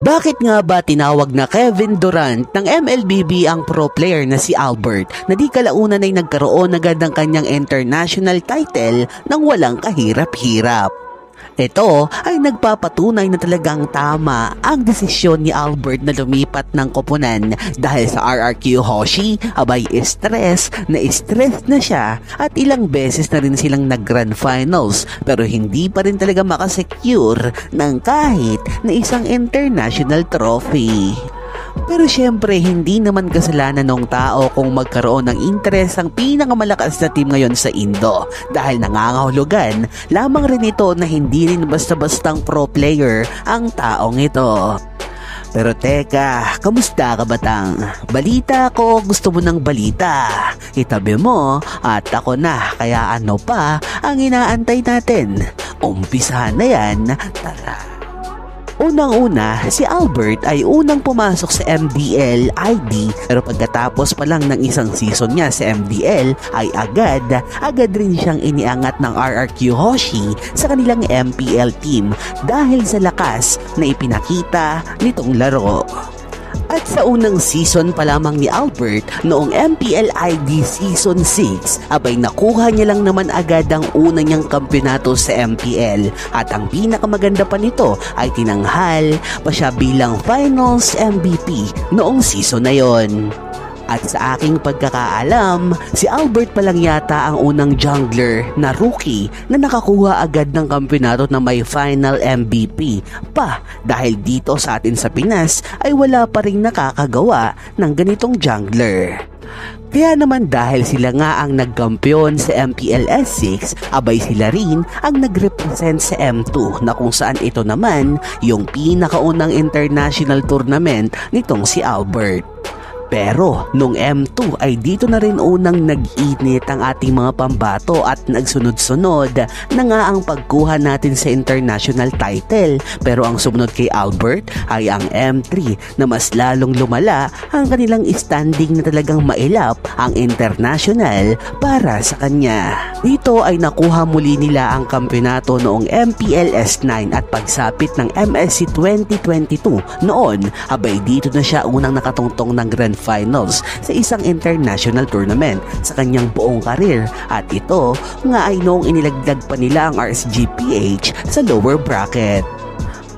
Bakit nga ba tinawag na Kevin Durant ng MLBB ang pro player na si Albert na di kalaunan ay nagkaroon agad ng kanyang international title nang walang kahirap-hirap? Ito ay nagpapatunay na talagang tama ang desisyon ni Albert na lumipat ng koponan dahil sa RRQ Hoshi, abay stress na stress na siya at ilang beses na rin silang nag grand finals pero hindi pa rin talaga makasecure ng kahit na isang international trophy. Pero syempre, hindi naman kasalanan ng tao kung magkaroon ng interes ang pinakamalakas na team ngayon sa Indo dahil nangangahulugan lamang rin ito na hindi rin basta-bastang pro player ang taong ito. Pero teka, kamusta ka batang? Balita ko, gusto mo ng balita. Itabi mo at ako na, kaya ano pa ang inaantay natin? Umpisahan na yan, tara. Unang-una, si Albert ay unang pumasok sa MDL ID pero pagkatapos pa lang ng isang season niya sa MDL ay agad, agad rin siyang iniangat ng RRQ Hoshi sa kanilang MPL team dahil sa lakas na ipinakita nitong laro. At sa unang season pa lamang ni Albert, noong MPLID Season 6, abay nakuha niya lang naman agad ang una niyang kampeonato sa MPL. At ang pinakamaganda pa nito ay tinanghal pa siya bilang Finals MVP noong season na yon. At sa aking pagkakaalam, si Albert pa lang yata ang unang jungler na rookie na nakakuha agad ng kampeonato na may final MVP pa dahil dito sa atin sa Pinas ay wala pa rin nakakagawa ng ganitong jungler. Kaya naman dahil sila nga ang nagkampiyon sa MPLS 6, abay sila rin ang nagrepresent sa M2 na kung saan ito naman yung pinakaunang international tournament nitong si Albert. Pero nung M2 ay dito na rin unang nag-init ang ating mga pambato at nagsunod-sunod na nga ang pagkuha natin sa international title. Pero ang sumunod kay Albert ay ang M3 na mas lalong lumala ang kanilang standing na talagang mailap ang international para sa kanya. Dito ay nakuha muli nila ang kampeonato noong MPLS 9 at pagsapit ng MSC 2022 noon abay dito na siya unang nakatungtong ng Grand finals sa isang international tournament sa kanyang buong karir at ito nga ay noong inilagdag pa nila ang RSGPH sa lower bracket.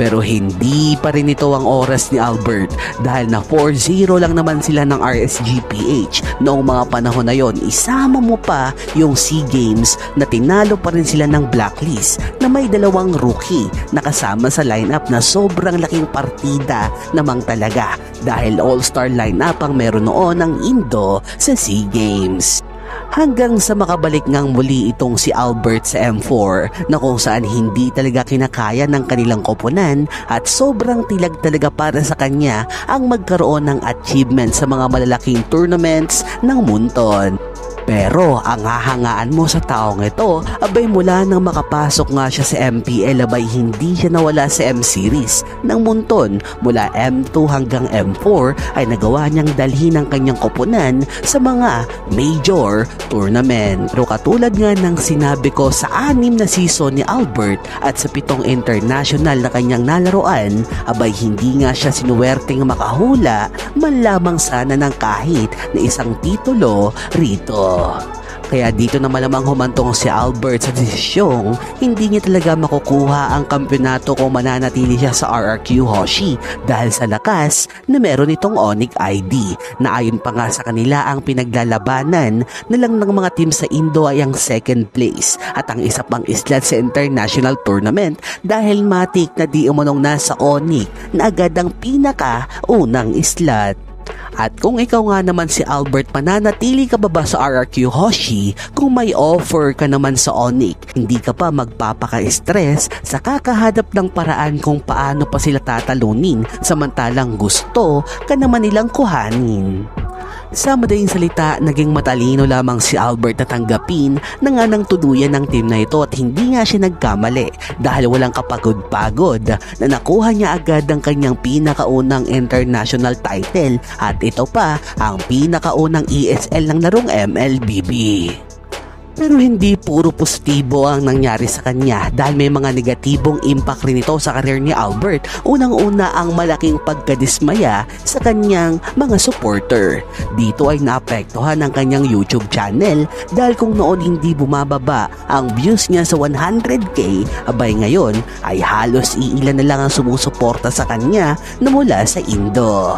Pero hindi pa rin ito ang oras ni Albert dahil na 4-0 lang naman sila ng RSGPH noong mga panahon na yon. Isama mo pa yung SEA Games na tinalo pa rin sila ng blacklist na may dalawang rookie na kasama sa lineup na sobrang laking partida namang talaga dahil all-star lineup ang meron noon ng Indo sa SEA Games hanggang sa makabalik ngang muli itong si Albert sa M4 na kung saan hindi talaga kinakaya ng kanilang koponan at sobrang tilag talaga para sa kanya ang magkaroon ng achievement sa mga malalaking tournaments ng Munton. Pero ang hahangaan mo sa taong ito, abay mula nang makapasok nga siya sa MPL abay hindi siya nawala sa M-Series. Nang munton mula M2 hanggang M4 ay nagawa niyang dalhin ang kanyang koponan sa mga major tournament. Pero katulad nga ng sinabi ko sa anim na season ni Albert at sa pitong international na kanyang nalaroan, abay hindi nga siya sinuwerteng makahula man lamang sana ng kahit na isang titulo rito. Kaya dito na malamang humantong si Albert sa desisyong hindi niya talaga makukuha ang kampeonato kung mananatili siya sa RRQ Hoshi dahil sa lakas na meron itong Onyx ID na ayon pa nga sa kanila ang pinaglalabanan na lang ng mga team sa Indo ay ang second place at ang isa pang islat sa international tournament dahil matik na di umunong nasa Onyx na agad ang pinaka unang islat. At kung ikaw nga naman si Albert, mananatili ka ba ba sa RRQ Hoshi kung may offer ka naman sa Onyx? Hindi ka pa magpapaka-stress sa kakahadap ng paraan kung paano pa sila tatalunin samantalang gusto ka naman nilang kuhanin. Sa madaling salita, naging matalino lamang si Albert na tanggapin na nga ng tuluyan ng team na ito at hindi nga siya nagkamali dahil walang kapagod-pagod na nakuha niya agad ang kanyang pinakaunang international title at ito pa ang pinakaunang ESL ng larong MLBB. Pero hindi puro positibo ang nangyari sa kanya dahil may mga negatibong impact rin ito sa karir ni Albert. Unang-una ang malaking pagkadismaya sa kanyang mga supporter. Dito ay naapektuhan ang kanyang YouTube channel dahil kung noon hindi bumababa ang views niya sa 100k, abay ngayon ay halos iilan na lang ang sumusuporta sa kanya na mula sa Indo.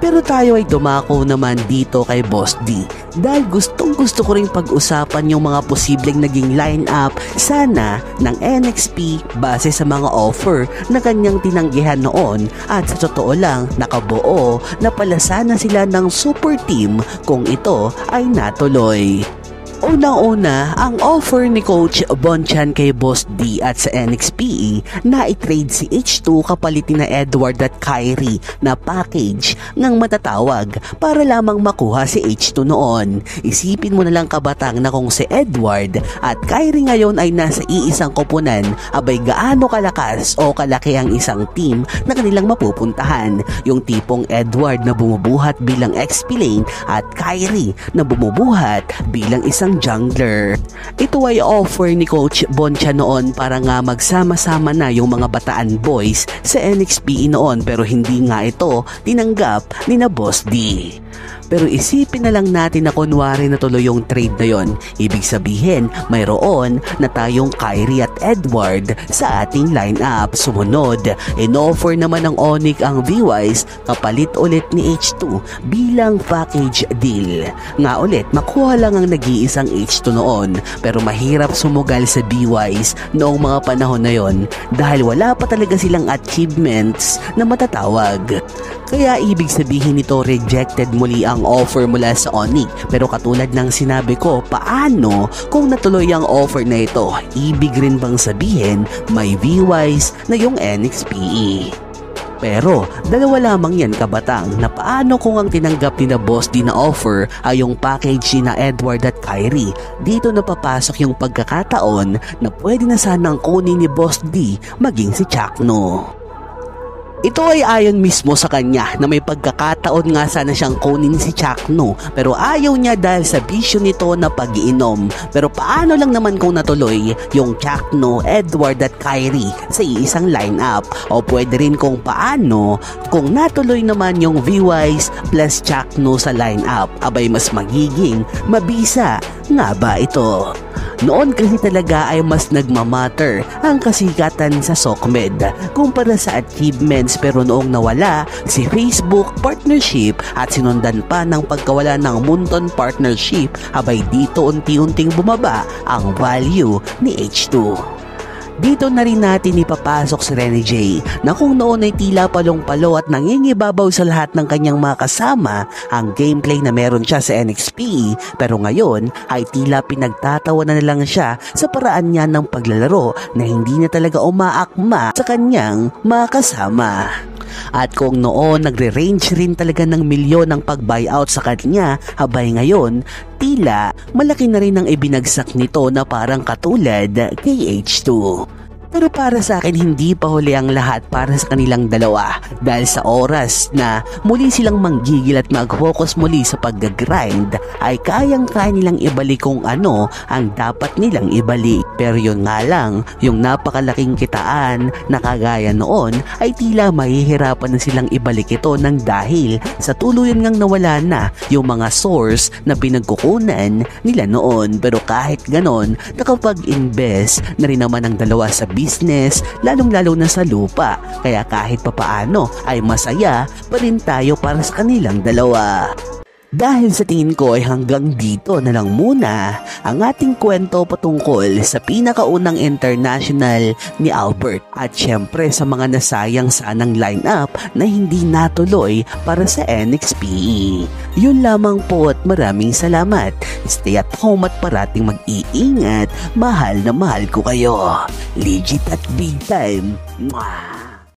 Pero tayo ay dumako naman dito kay Boss D dahil gustong gusto ko rin pag-usapan yung mga posibleng naging line-up sana ng NXP base sa mga offer na kanyang tinanggihan noon at sa totoo lang nakabuo na pala sana sila ng super team kung ito ay natuloy. Unang-una, ang offer ni Coach Bonchan kay Boss D at sa NXPE na i-trade si H2 kapalit na Edward at Kyrie na package ng matatawag para lamang makuha si H2 noon. Isipin mo na lang kabatang na kung si Edward at Kyrie ngayon ay nasa iisang koponan, abay gaano kalakas o kalaki ang isang team na kanilang mapupuntahan. Yung tipong Edward na bumubuhat bilang XP lane at Kyrie na bumubuhat bilang isang isang jungler. Ito ay offer ni Coach Boncha noon para nga magsama-sama na yung mga bataan boys sa NXP noon pero hindi nga ito tinanggap ni na Boss D. Pero isipin na lang natin na kunwari na tuloy yung trade na yon. Ibig sabihin, mayroon na tayong Kyrie at Edward sa ating lineup. Sumunod, in-offer naman ng Onyx ang V-Wise kapalit ulit ni H2 bilang package deal. Nga ulit, makuha lang ang nag-iisang H2 noon pero mahirap sumugal sa B-Wise noong mga panahon na yon dahil wala pa talaga silang achievements na matatawag. Kaya ibig sabihin nito rejected muli ang offer mula sa Onyx. Pero katulad ng sinabi ko, paano kung natuloy ang offer na ito? Ibig rin bang sabihin may V-Wise na yung NXPE? Pero dalawa lamang yan kabatang na paano kung ang tinanggap ni na boss din na offer ay yung package ni na Edward at Kyrie. Dito na papasok yung pagkakataon na pwede na sanang kunin ni Boss D maging si Chakno. Ito ay ayon mismo sa kanya na may pagkakataon nga sana siyang kunin si Chakno pero ayaw niya dahil sa bisyo nito na pag-iinom. Pero paano lang naman kung natuloy yung Chakno, Edward at Kyrie sa iisang lineup o pwede rin kung paano kung natuloy naman yung V-Wise plus Chakno sa lineup abay mas magiging mabisa nga ba ito? Noon kasi talaga ay mas nagmamatter ang kasikatan sa SOCMED kumpara sa achievements pero noong nawala si Facebook partnership at sinundan pa ng pagkawala ng Munton partnership abay dito unti-unting bumaba ang value ni H2. Dito na rin natin ipapasok si Rene J na kung noon ay tila palong-palo at nangingibabaw sa lahat ng kanyang mga kasama ang gameplay na meron siya sa NXP pero ngayon ay tila pinagtatawa na lang siya sa paraan niya ng paglalaro na hindi na talaga umaakma sa kanyang mga kasama. At kung noon nagre-range rin talaga ng milyon ang pag-buyout sa kanya, habay ngayon, tila malaki na rin ang ibinagsak nito na parang katulad kay H2. Pero para sa akin hindi pa huli ang lahat para sa kanilang dalawa dahil sa oras na muli silang manggigil at mag-focus muli sa pag-grind ay kayang-kaya nilang ibalik kung ano ang dapat nilang ibalik. Pero yun nga lang, yung napakalaking kitaan na kagaya noon ay tila mahihirapan na silang ibalik ito ng dahil sa tuluyan ngang nawala na yung mga source na pinagkukunan nila noon. Pero kahit ganon, nakapag-invest na rin naman ang dalawa sa business, lalong-lalo na sa lupa. Kaya kahit papaano ay masaya pa rin tayo para sa kanilang dalawa. Dahil sa tingin ko ay hanggang dito na lang muna ang ating kwento patungkol sa pinakaunang international ni Albert at syempre sa mga nasayang sanang lineup na hindi natuloy para sa NXPE. Yun lamang po at maraming salamat. Stay at home at parating mag-iingat. Mahal na mahal ko kayo. Legit at big time. Mwah!